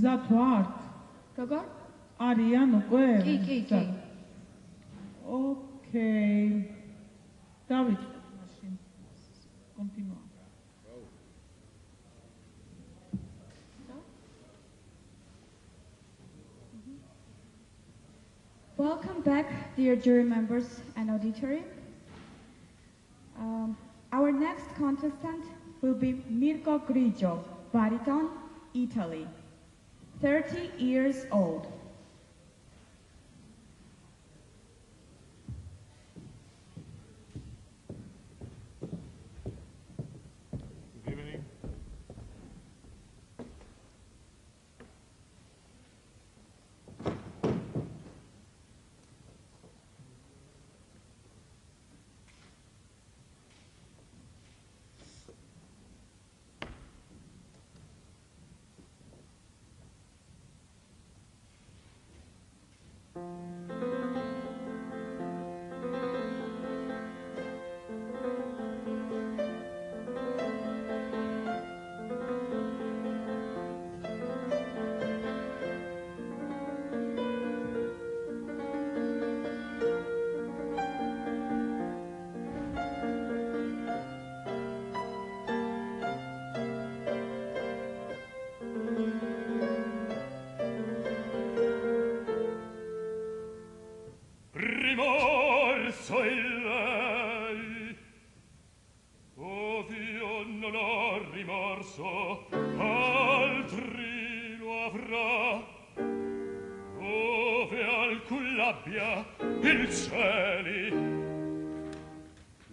Zathuart. Kakor? Ariano Coelho. Ok. David. Continua. Mhm. Welcome back, dear jury members and auditory. Um, our next contestant will be Mirko Grigio, baritone, Italy. 30 years old. morso il lei. Ov'io non ho rimorso altri lo avrà. Ove alcun l'abbia il cieli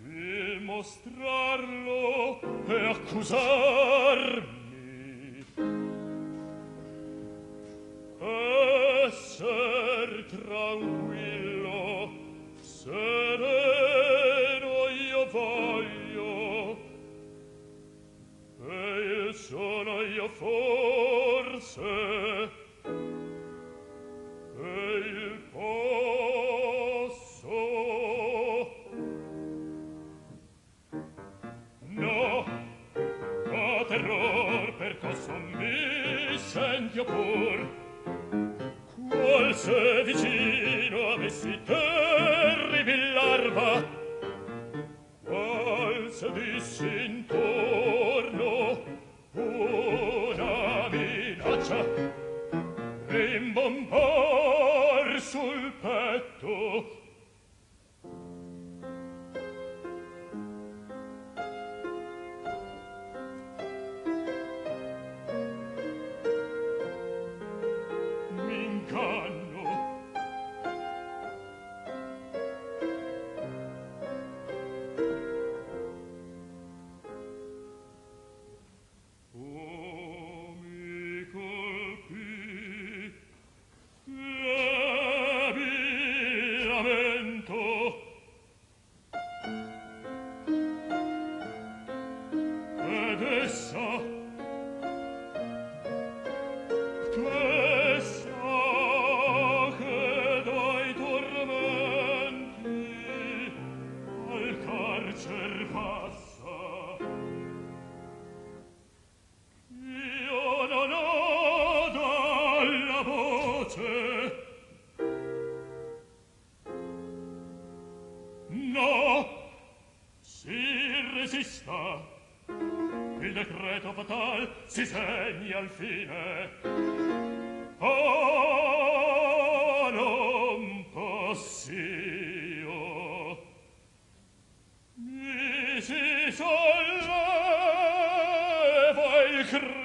il mostrarlo e accusarmi. Esser tranquillo io forse e il posso no o terror per cosa mi sentio pur qual se vicino avessi terribil larva qual se dissintor lamento. ed essa questa che dai tormenti al carcer passa Io non ho dalla voce resista. Il decreto fatal si segni al fine. Oh non possio. Mi si solleva il cri.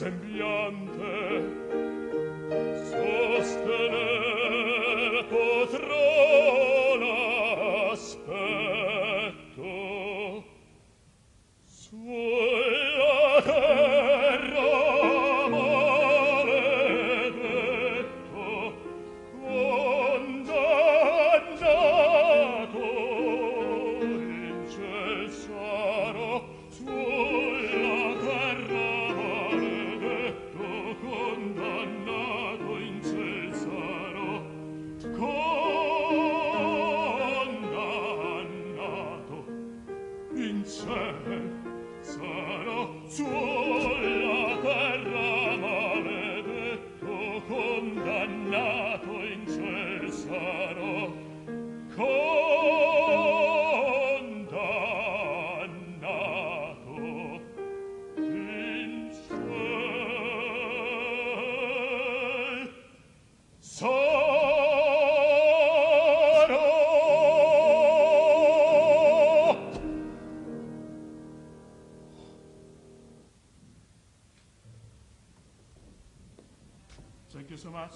Beyond. 做。Thank you so much.